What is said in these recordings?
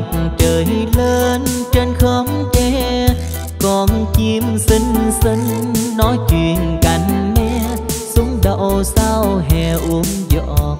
mặt trời lên trên khóm tre, con chim xinh xinh nói chuyện cạnh me, xuống đậu sao hè uống giọt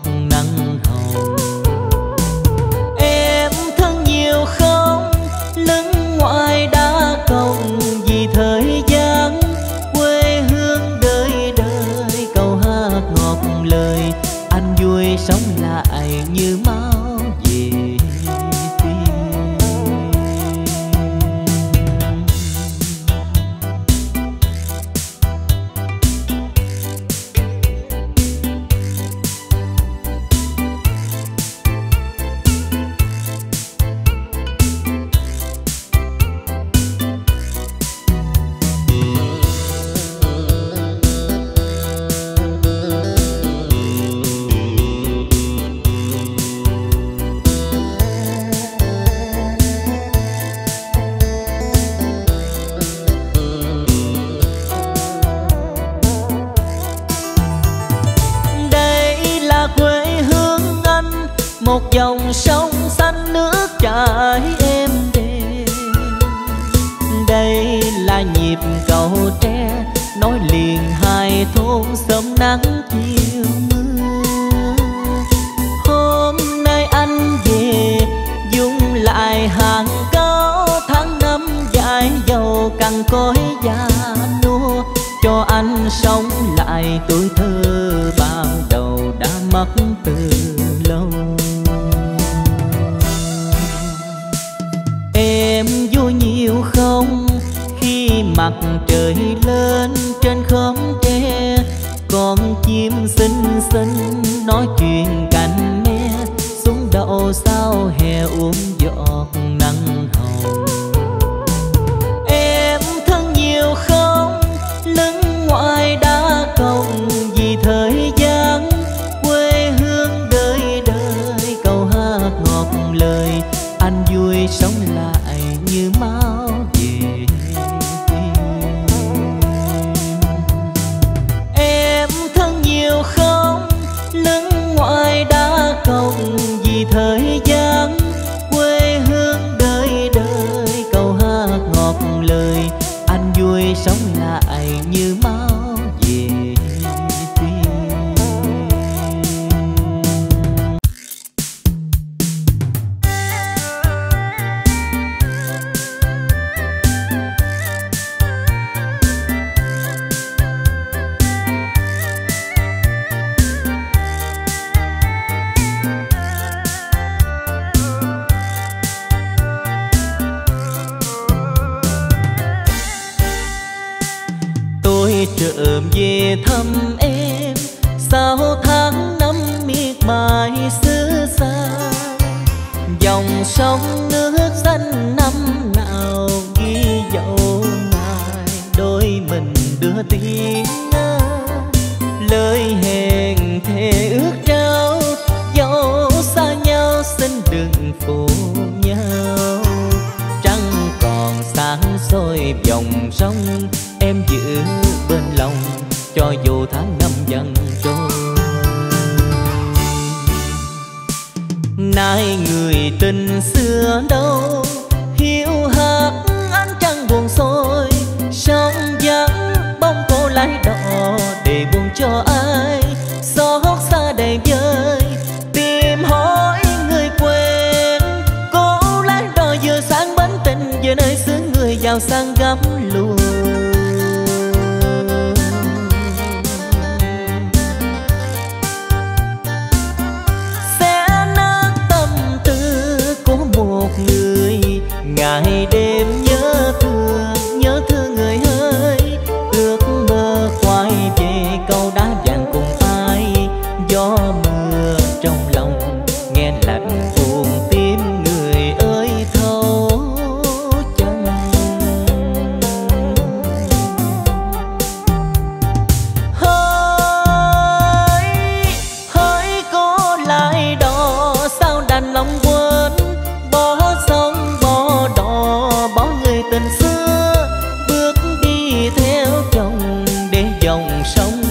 dòng sông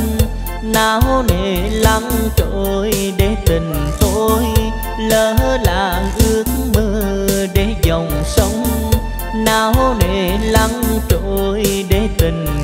náo nề lắng trôi để tình tôi lỡ là ước mơ để dòng sông náo nề lắng trôi để tình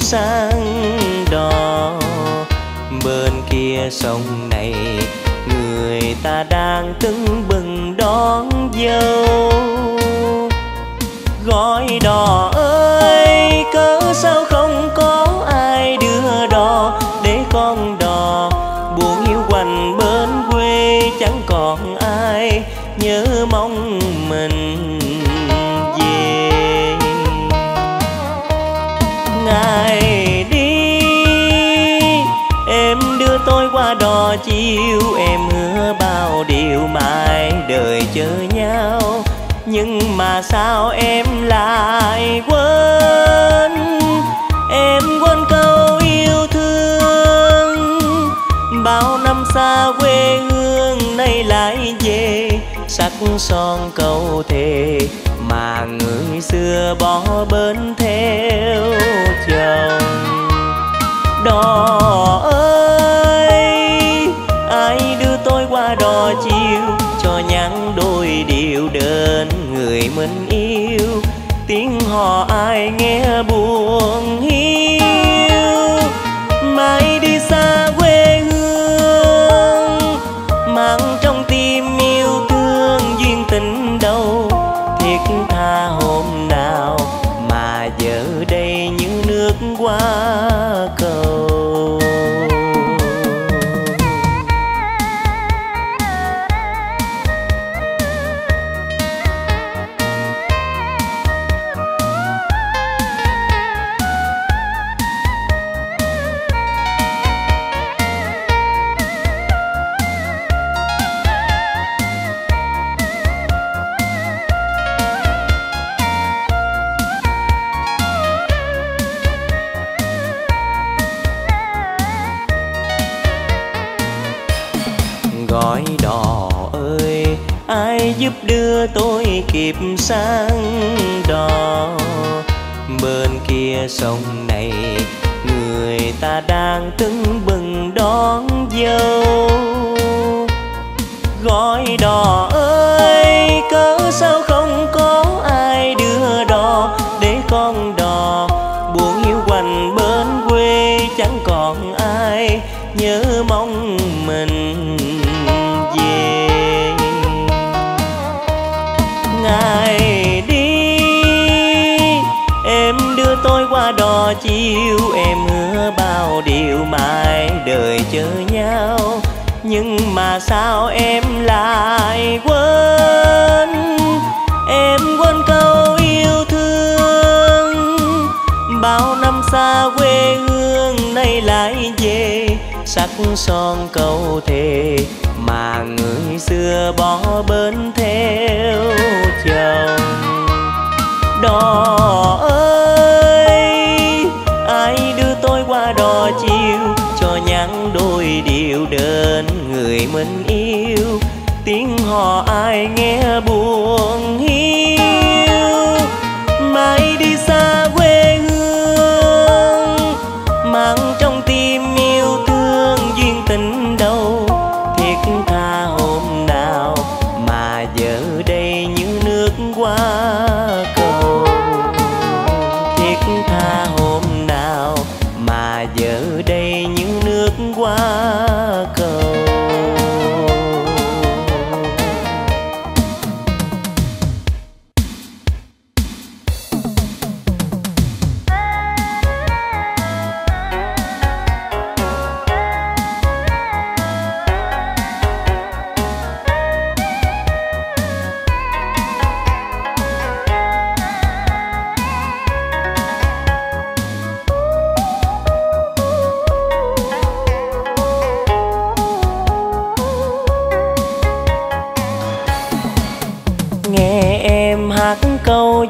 xa.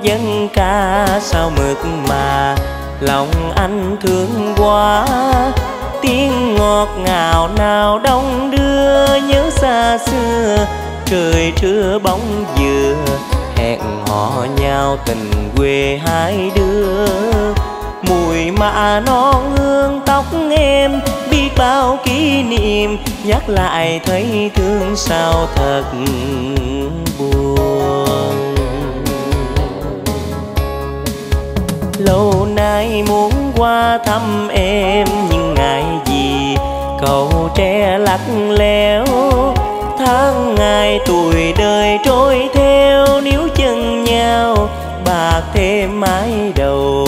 dân ca sao mực mà, lòng anh thương quá. Tiếng ngọt ngào nào đông đưa, nhớ xa xưa, trời trưa bóng dừa, hẹn hò nhau tình quê hai đứa. Mùi mạ non hương tóc em, biết bao kỷ niệm, nhắc lại thấy thương sao thật buồn. Lâu nay muốn qua thăm em, nhưng ngại gì? Cầu tre lắc léo tháng ngày tuổi đời trôi theo, níu chân nhau, bạc thêm mái đầu.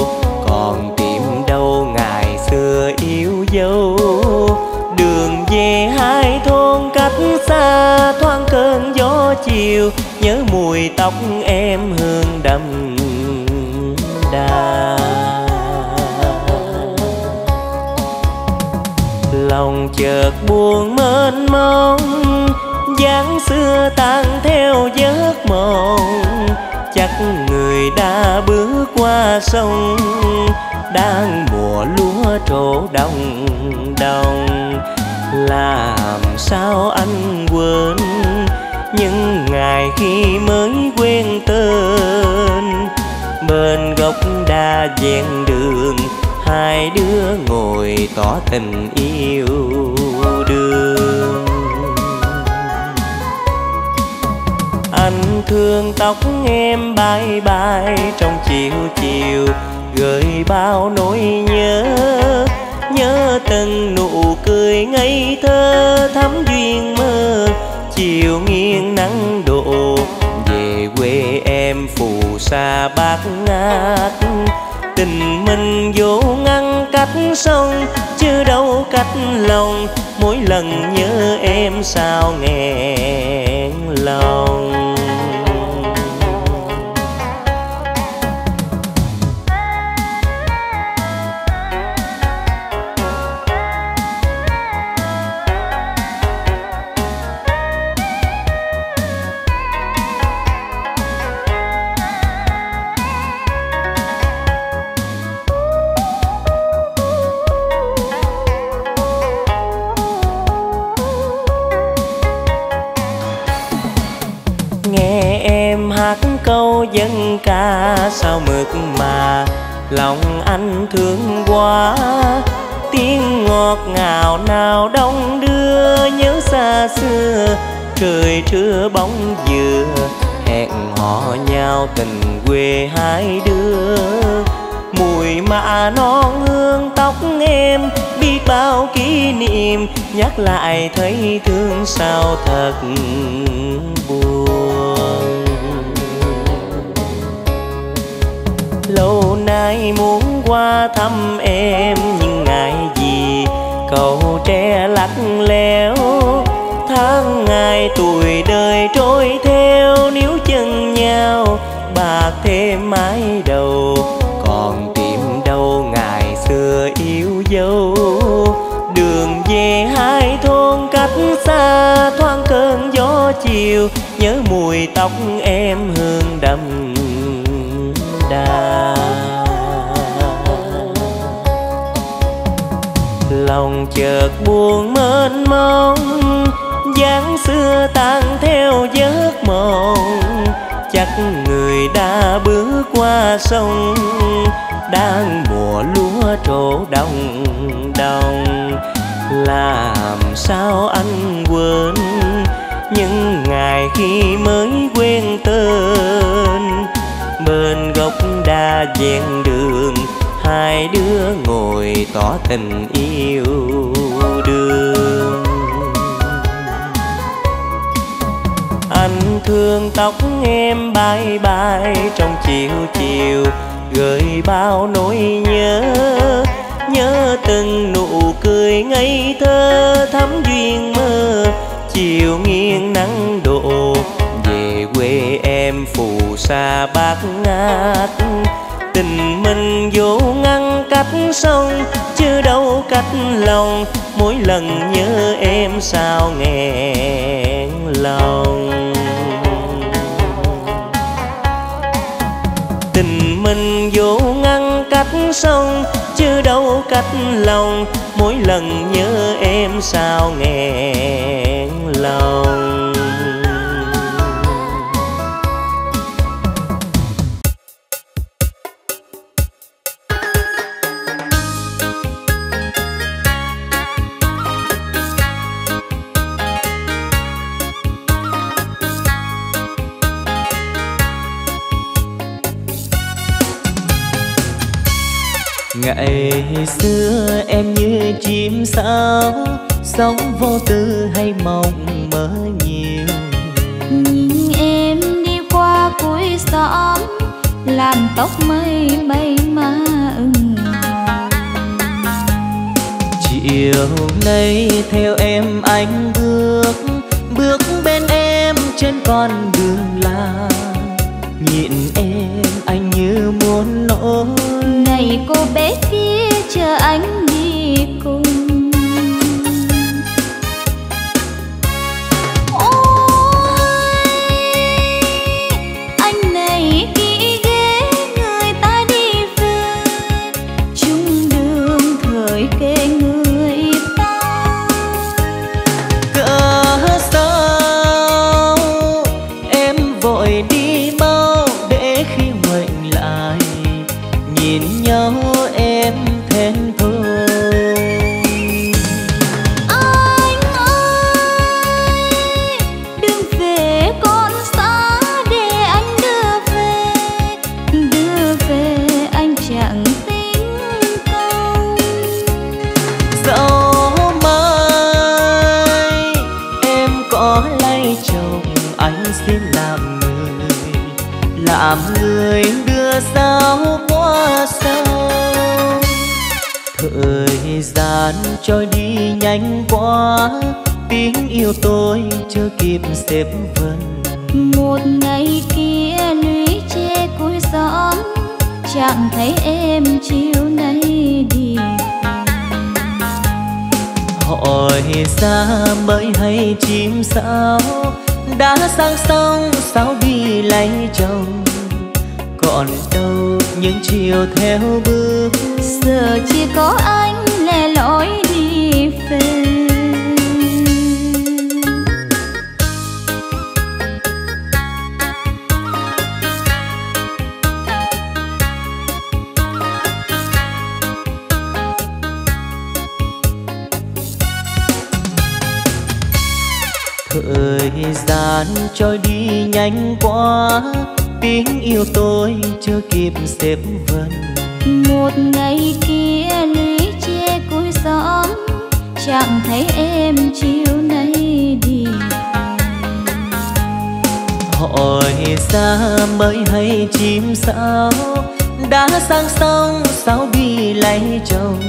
Còn tìm đâu ngày xưa yêu dấu? Đường về hai thôn cách xa, thoáng cơn gió chiều, nhớ mùi tóc em hương đậm lòng chợt buồn mênh mông, dáng xưa tan theo giấc mộng. Chắc người đã bước qua sông, đang mùa lúa trổ đồng đồng. Làm sao anh quên những ngày khi mới quen tên? Bên gốc đa ven đường, hai đứa ngồi tỏ tình yêu đương. Anh thương tóc em bay bay trong chiều chiều gợi bao nỗi nhớ nhớ từng nụ cười ngây thơ thắm duyên mơ. Chiều nghiêng xa bát ngát. Tình mình vô ngăn cách sông, chứ đâu cách lòng. Mỗi lần nhớ em sao nghẹn lòng. Thương quá. Tiếng ngọt ngào nào đông đưa, nhớ xa xưa. Trời trưa bóng dừa, hẹn hò nhau tình quê hai đứa. Mùi mạ non hương tóc em biết bao kỷ niệm, nhắc lại thấy thương sao thật buồn. Lâu nay muốn qua thăm em, nhưng ngại gì? Cầu tre lắc léo tháng ngày tuổi đời trôi theo, níu chân nhau, bạc thêm mái đầu. Còn tìm đâu ngày xưa yêu dấu? Đường về hai thôn cách xa, thoáng cơn gió chiều, nhớ mùi tóc em hương đậm đà. Lòng chợt buồn mênh mông. Dáng xưa tan theo giấc mộng, chắc người đã bước qua sông. Đang mùa lúa trổ đồng đồng. Làm sao anh quên những ngày khi mới quen tên? Bên gốc đa ven đường hai đứa ngồi tỏ tình yêu đương. Anh thương tóc em bay bay trong chiều chiều gợi bao nỗi nhớ. Nhớ từng nụ cười ngây thơ, thắm duyên mơ. Chiều nghiêng nắng độ về quê em phù sa bát ngát tình mình vô ngăn cách sông, chứ đâu cách lòng. Mỗi lần nhớ em sao nghẹn lòng. Tình mình vô ngăn cách sông, chứ đâu cách lòng. Mỗi lần nhớ em sao nghẹn lòng. Ngày xưa em như chim sao sống vô tư hay mộng mơ nhiều. Nhìn em đi qua cuối xóm làm tóc mây bay má ưng chiều nay theo em anh bước bước bên em trên con đường làng. Nhìn em anh như muốn nói ngày cô bé kia chờ anh đi cùng. Trôi đi nhanh quá tiếng yêu tôi chưa kịp xếp vần. Một ngày kia lũy che cuối xóm chẳng thấy em chiều nay đi. Hỏi ra mới hay chim sao đã sang sông, sao đi lấy chồng? Còn đâu những chiều theo bước, giờ chỉ có anh gian trôi đi nhanh quá. Tiếng yêu tôi chưa kịp xếp vần. Một ngày kia lũy che cuối xóm chẳng thấy em chiều nay đi. Hỏi ra mới hay chim sao đã sang sông sao đi lấy chồng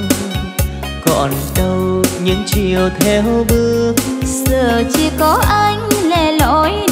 còn đâu những chiều theo bước giờ chỉ có anh lẻ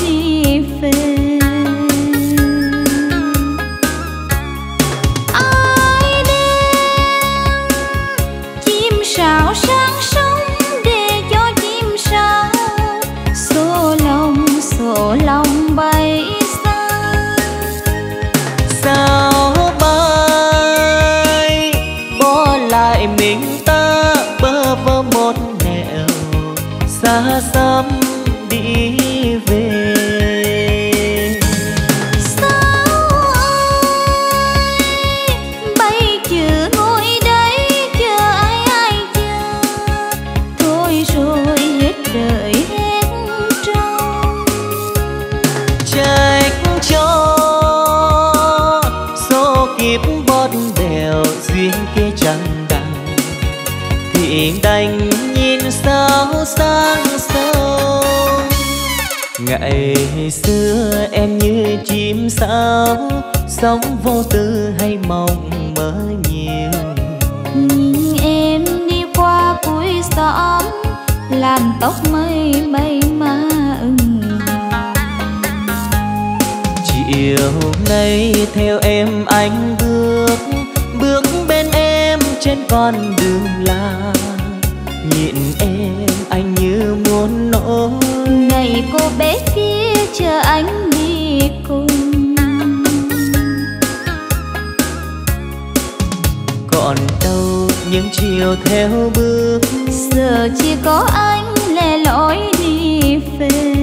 ngày xưa em như chim sao sống vô tư hay mộng mơ nhiều. Nhìn em đi qua cuối xóm làm tóc mây bay má ưng chiều nay theo em anh bước bước bên em trên con đường làng. Nhìn em anh như muốn nói này cô bé kia chờ anh đi cùng. Còn đâu những chiều theo bước giờ chỉ có anh lẻ loi đi về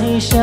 微笑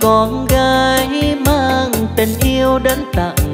con gái mang tình yêu đến tặng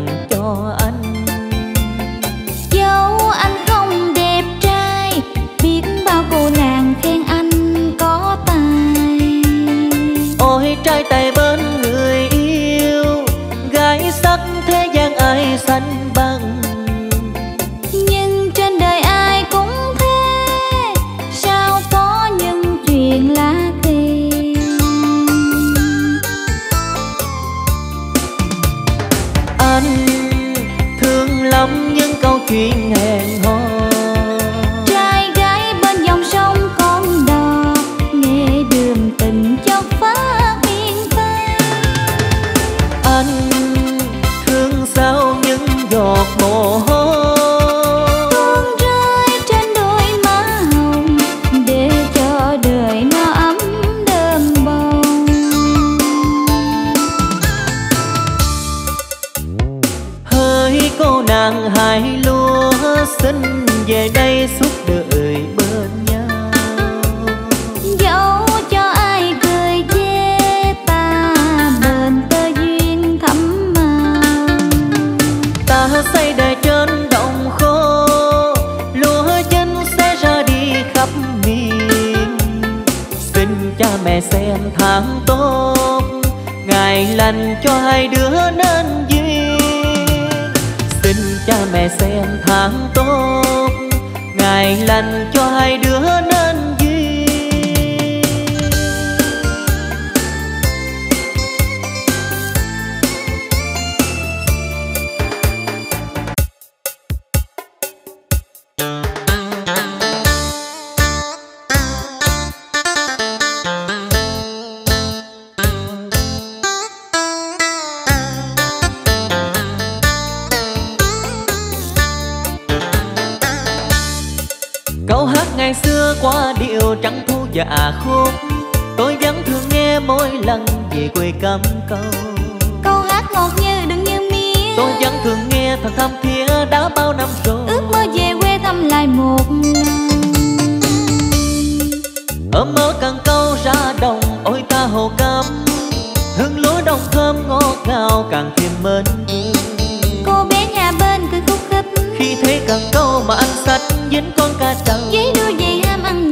ôm mơ càng câu ra đồng ôi ta hồ cam. Hương lúa đồng thơm ngọt ngào càng thêm mến. Cô bé nhà bên cười khúc khích. Khi thấy càng câu mà ăn sạch dính con cá trắng. Giấy đưa về ham ăn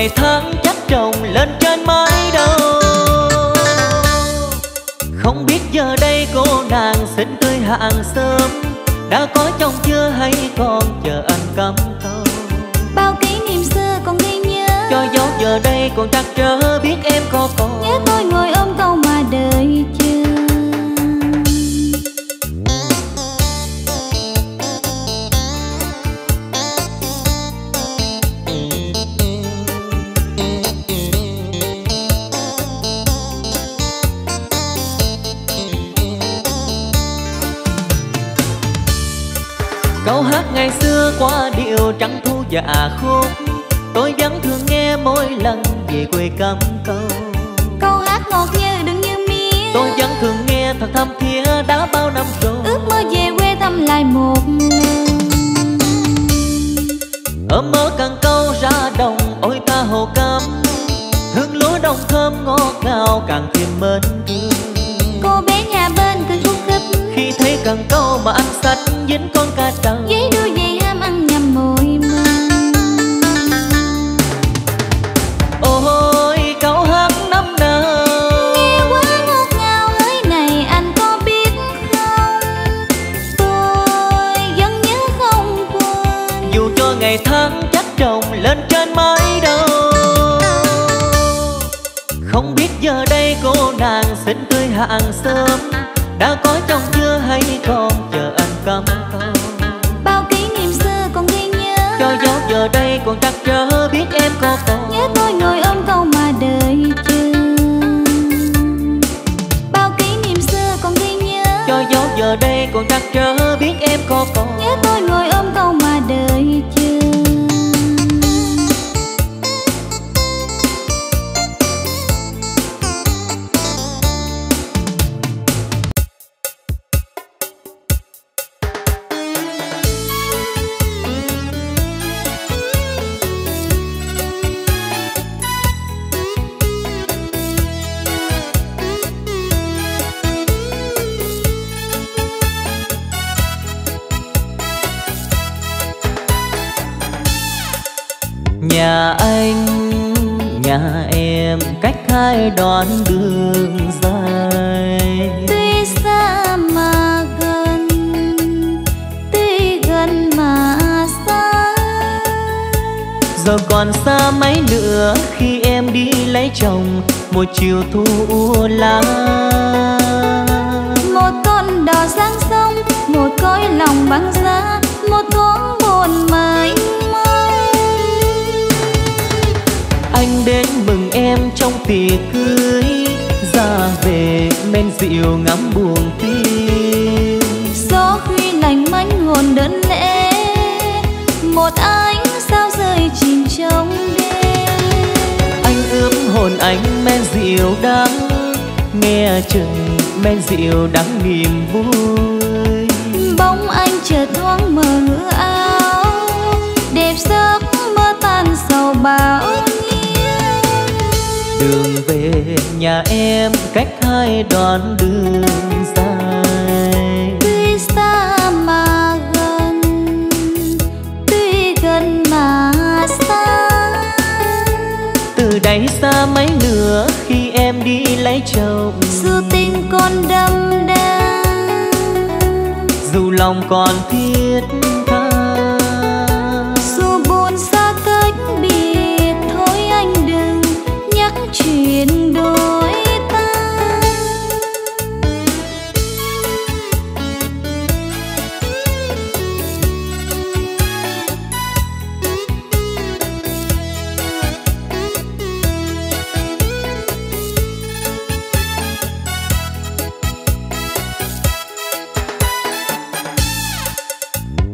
ngày tháng chắc trồng lên trên mái đâu Không biết giờ đây cô nàng xin tươi hàng sớm Đã có chồng chưa hay còn chờ anh cắm câu Bao kỷ niệm xưa còn ghi nhớ. Cho dấu giờ đây còn chắc chớ biết em có còn. Nhớ tôi ngồi ôm cầu và à khúc. Tôi vẫn thường nghe mỗi lần về quê cầm câu. Câu hát ngọt như đừng như mía tôi vẫn thường nghe thật thầm kia đã bao năm rồi. Ước mơ về quê thăm lại một ôm mơ càng câu ra đồng ôi ta hồ cam hương lúa đồng thơm ngọt ngào càng thêm mến.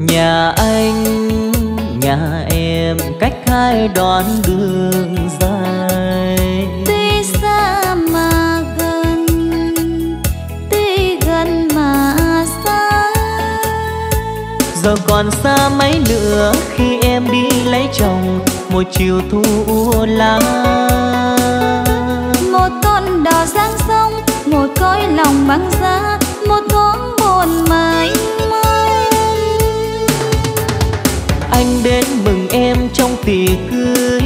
Nhà anh nhà em cách hai đoạn đường dài. Tuy xa mà gần tuy gần mà xa. Giờ còn xa mấy nữa khi em đi lấy chồng một chiều thu lá một con đò giang sông một cõi lòng băng giá một thoáng buồn mãi anh đến mừng em trong tiệc cưới.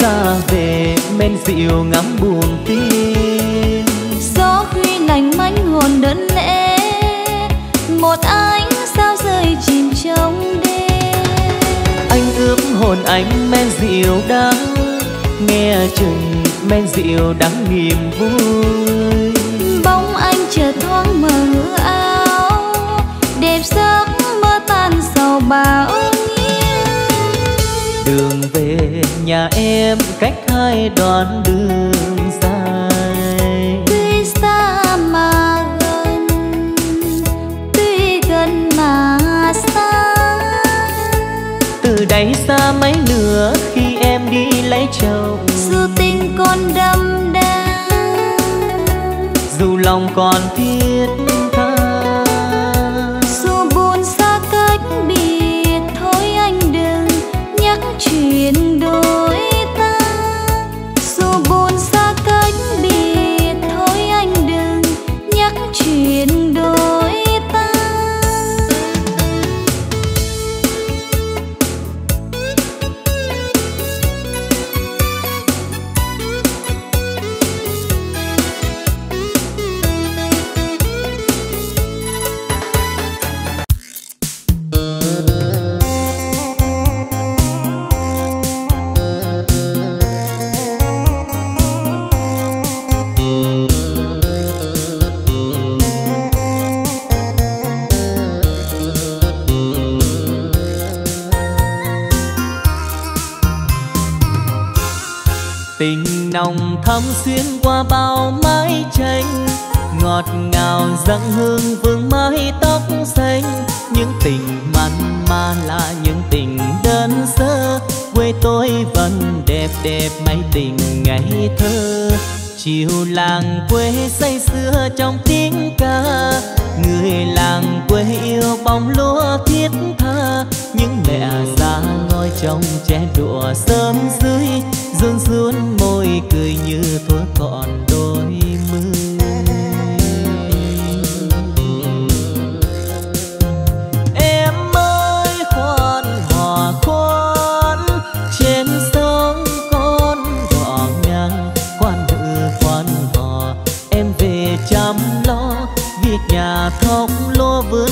Ra về men rượu ngắm buồn tim gió khuya lành manh hồn đơn lẽ một ánh sao rơi chìm trong đêm. Anh ướp hồn anh men rượu đắng. Nghe chừng men rượu đắng niềm vui. Bóng anh chợt thoáng mờ áo đẹp giấc mơ tan sầu bão đường về nhà em cách hai đoạn đường dài. Tuy xa mà gần tuy gần mà xa. Từ đây xa mấy nữa khi em đi lấy chồng. Dù tình còn đậm đà dù lòng còn thiết thắm xuyên qua bao mái tranh. Ngọt ngào dâng hương vương mái tóc xanh. Những tình mặn mà là những tình đơn sơ. Quê tôi vẫn đẹp đẹp mấy tình ngày thơ. Chiều làng quê say sưa trong tiếng ca. Người làng quê yêu bóng lúa thiết tha. Những mẹ già ngồi trong che đùa sớm dưới dương run môi cười như thuở còn đôi mươi. Em ơi khoan hòa khoan trên sông con gõ ngang. Khoan nữ khoan hò, em về chăm lo, việc nhà thóc lúa vươn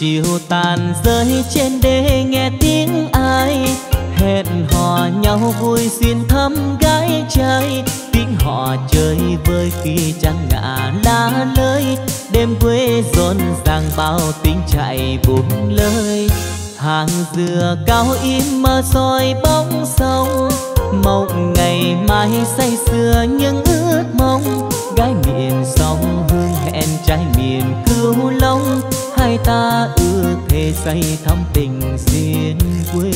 chiều tàn rơi trên đê nghe tiếng ai. Hẹn hò nhau vui xuyên thăm gái trai. Tiếng họ chơi với khi trăng ngả lá lơi. Đêm quê rộn ràng bao tiếng chạy buông lời hàng dừa cao im mơ soi bóng sông. Mộng ngày mai say sưa những ước mong. Gái miền sông hương hẹn trai miền ta ước thề say thắm tình duyên quê.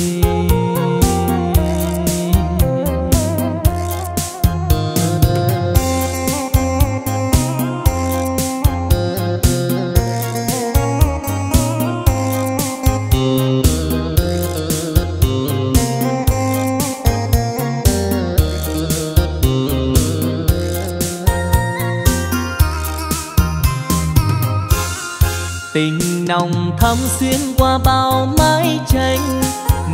Thắm xuyên qua bao mái tranh,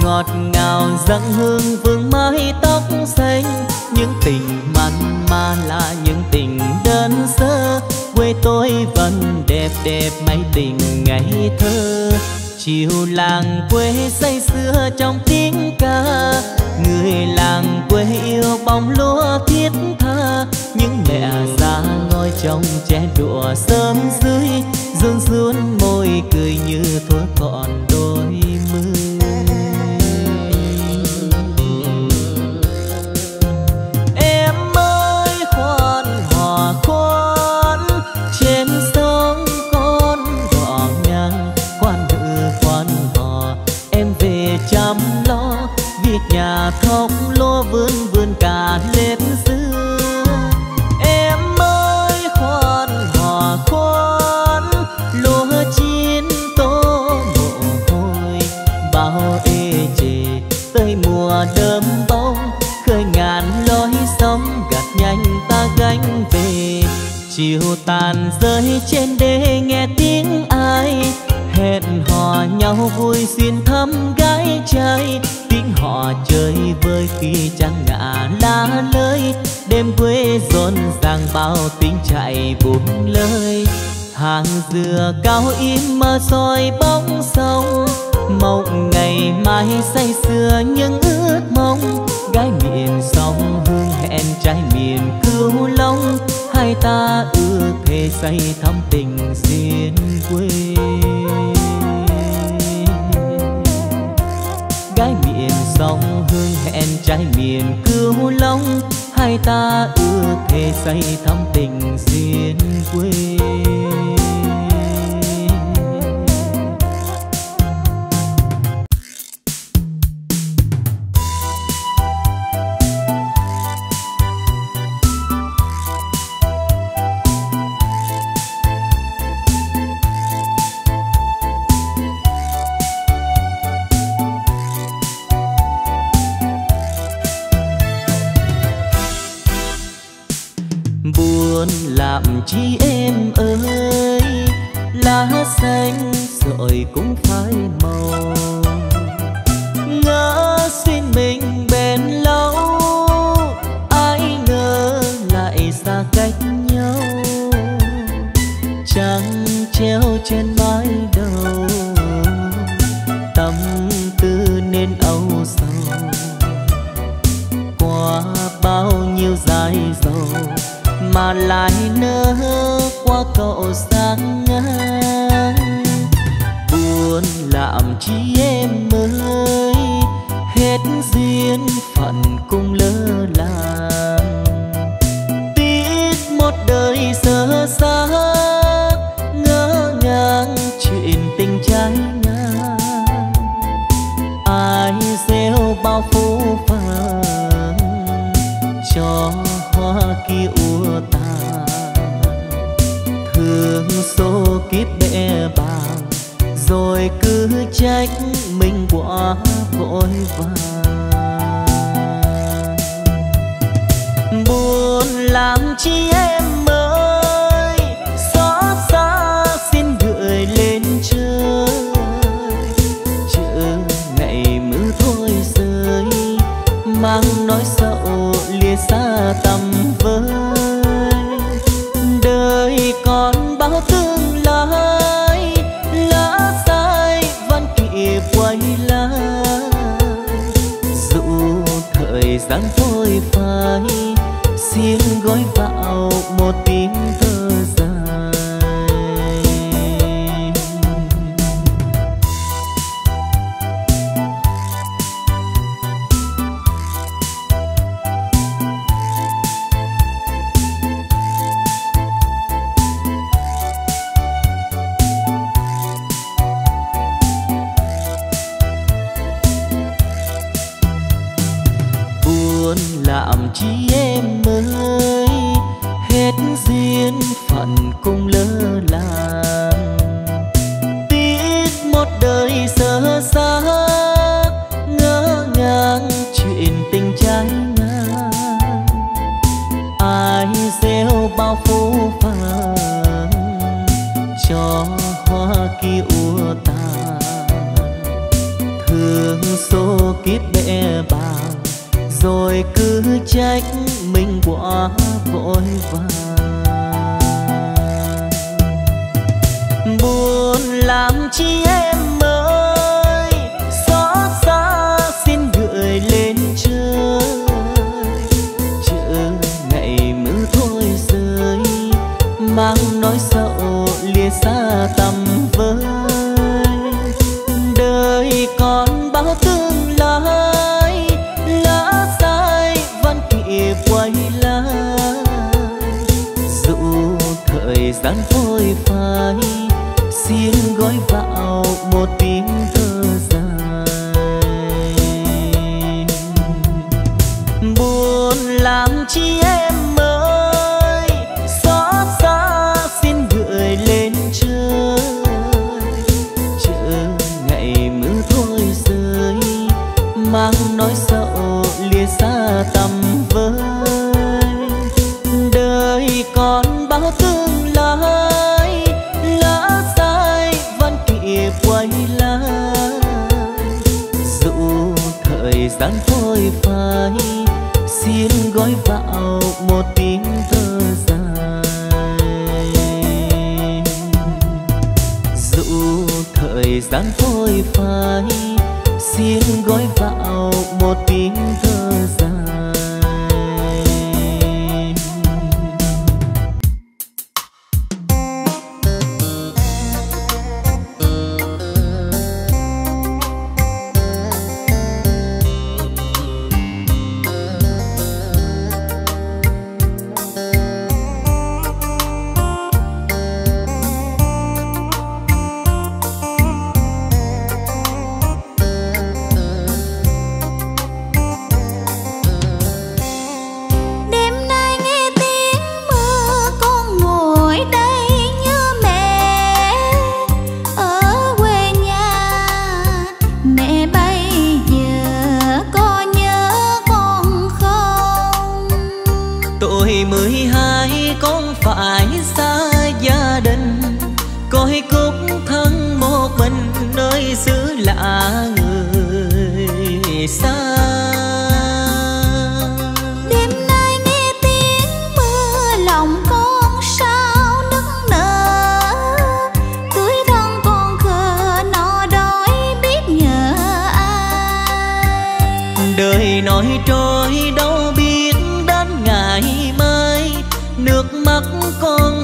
ngọt ngào dâng hương vương mái tóc xanh. Những tình mặn mà là những tình đơn sơ, quê tôi vẫn đẹp đẹp mấy tình ngày thơ. Chiều làng quê say sưa trong tiếng ca, người làng quê yêu bóng lúa thiết tha. Những mẹ trong che đùa sớm dưới dương dương môi cười như thuở còn đôi mươi. Em ơi khoan hòa khoan trên sông con gõ ngang. Khoan nữ khoan hò, em về chăm lo, việc nhà thóc lúa vươn khi trăng ngả lá lơi đêm quê rộn ràng bao tiếng chạy buồn lơi, hàng dừa cao im mơ soi bóng sông mộng ngày mai say sưa những ước mong. Gái miền sông hương hẹn trai miền cửu long hai ta ước thề say thắm tình duyên quê. Sông hương hẹn trái miền cửu long. Hai ta ước thề say thắm tình duyên quê. Nhiêu giàu mà lại nỡ qua cậu sáng ngang buồn làm chi em ơi, hết duyên phận cũng lỡ làng. Tiếc một đời sơ xa ngỡ ngàng chuyện tình trái ngang. Ai gieo bao phú phàng cho hoa kia ta thương số kiếp bẽ bàng, rồi cứ trách mình quá vội vàng. Buồn làm chi em người nói trôi đâu biết đến ngày mai. Nước mắt con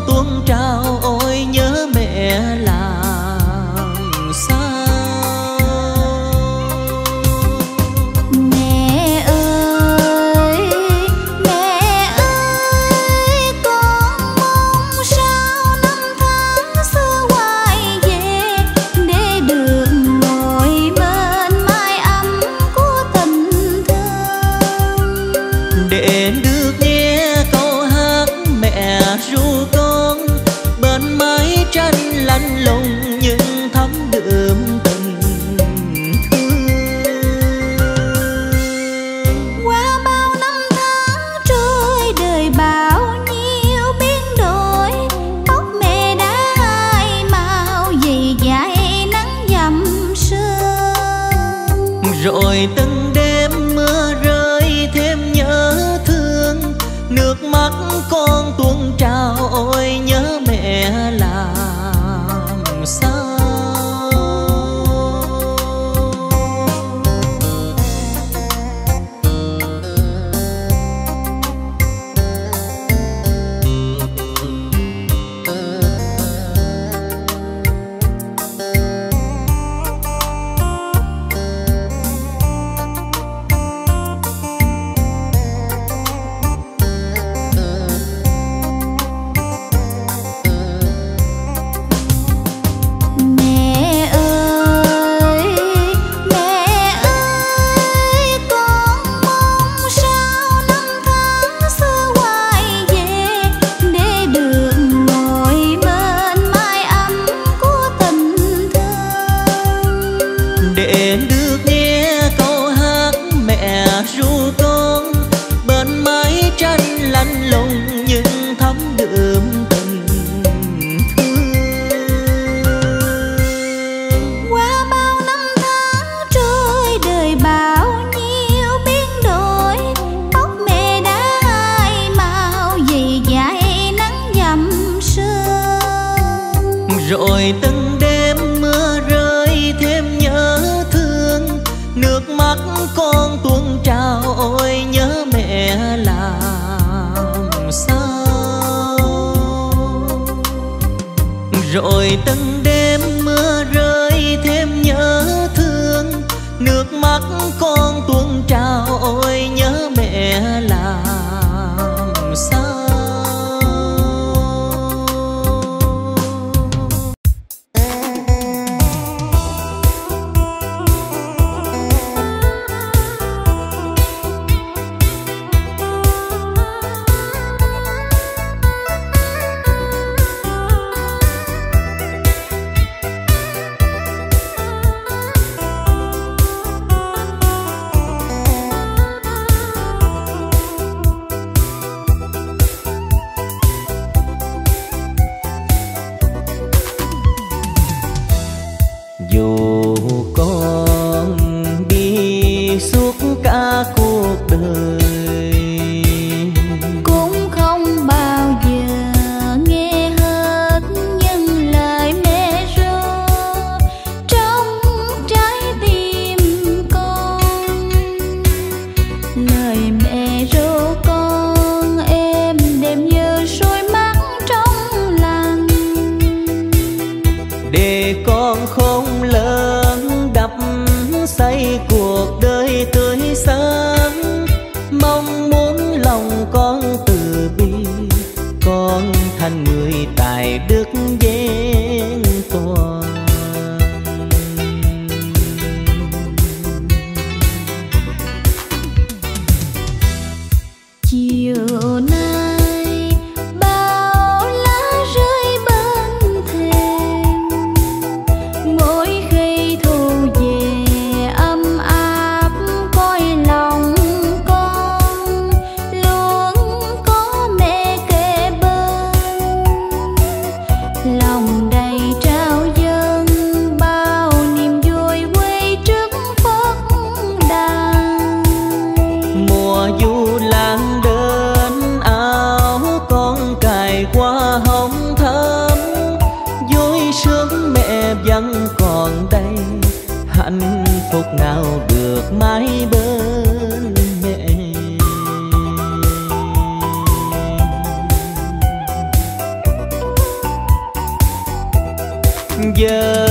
tân sớm mẹ vẫn còn đây. Hạnh phúc nào được mãi bên mẹ. Giờ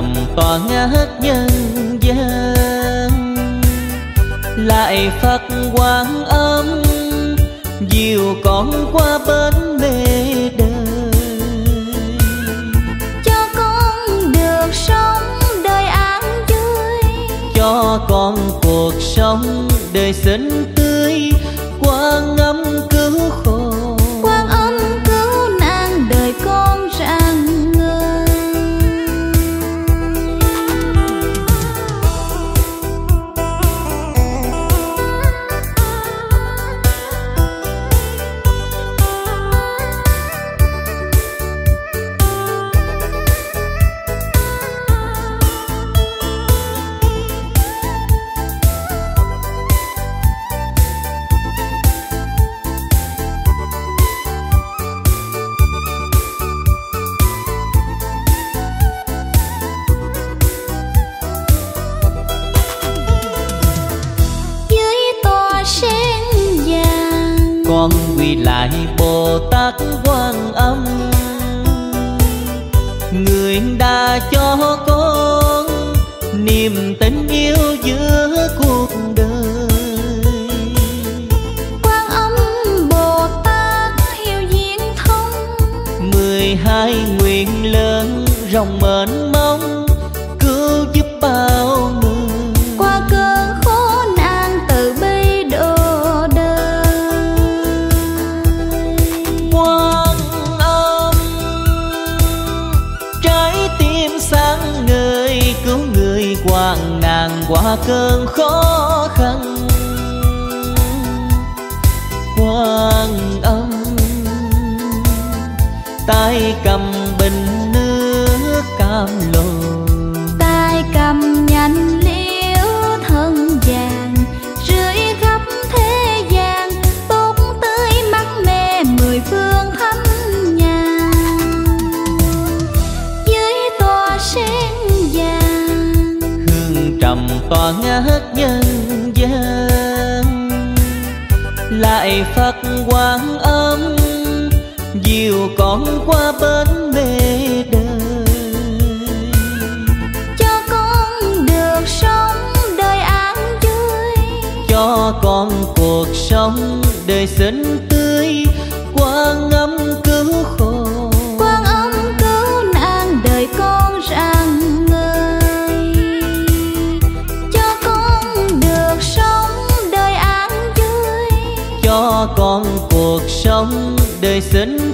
nằm tòa hết nhân gian. Lại Phật quang âm dìu con qua bên mê đời cho con được sống đời an vui. Cho con cuộc sống đời xinh tươi. cuộc sống đời xinh tươi quang âm cứu khổ. Quang âm cứu nạn đời con rằng ngời. Cho con được sống đời an vui. Cho con cuộc sống đời xinh